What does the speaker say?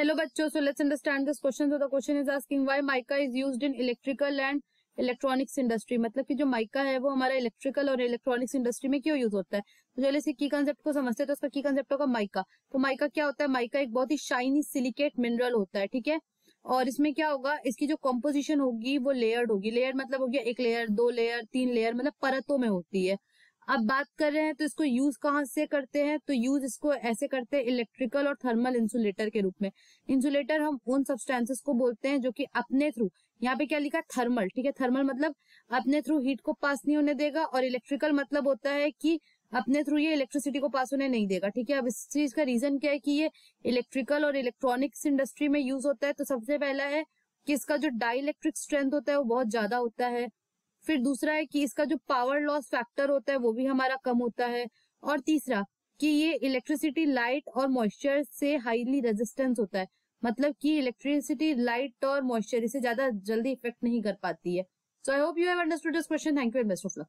Hello बच्चों, so let's understand this question. So the question is asking why mica is used in electrical and electronics industry मतलब कि जो mica है वो हमारा इलेक्ट्रिकल और इलेक्ट्रॉनिक्स इंडस्ट्री में क्यों यूज़ होता है? तो चलिए इसी की कंसेप्ट को समझते हैं तो उसका की कंसेप्ट होगा माइका तो माइका क्या होता है? माइका एक बहुत ही शाइनी सिलिकेट मिनरल होता है ठीक है? और इसमें क्या होगा? इसकी जो कॉम्पोजिशन होगी वो लेयर्ड होगी. लेयर मतलब हो गया एक लेयर दो लेयर तीन लेयर मतलब परतों में होती है। अब बात कर रहे हैं तो इसको यूज़ कहाँ से करते हैं? तो यूज़ इसको ऐसे करते हैं इलेक्ट्रिकल और थर्मल इंसुलेटर के रूप में। इंसुलेटर हम उन सब्सटेंसेस को बोलते हैं जो कि अपने थ्रू यहाँ पे क्या लिखा? थर्मल ठीक है? थर्मल मतलब अपने थ्रू हीट को पास नहीं होने देगा और इलेक्ट्रिकल मतलब होता है कि अपने थ्रू ये इलेक्ट्रिसिटी को पास होने नहीं देगा, ठीक है? अब इस चीज़ का रीजन क्या है कि ये इलेक्ट्रिकल और इलेक्ट्रॉनिक्स इंडस्ट्री में यूज़ होता है तो सबसे पहला है कि इसका जो डाई इलेक्ट्रिक स्ट्रेंथ होता है वो बहुत ज़्यादा होता है। फिर दूसरा है कि इसका जो पावर लॉस फैक्टर होता है, वो भी हमारा कम होता है। और तीसरा, कि ये इलेक्ट्रिसिटी लाइट और मॉइस्चर से हाईली रेजिस्टेंस होता है। मतलब कि इलेक्ट्रिसिटी लाइट और मॉइस्चर इसे ज़्यादा जल्दी इफ़ेक्ट नहीं कर पाती है। So I hope you have understood this question thank you and best of luck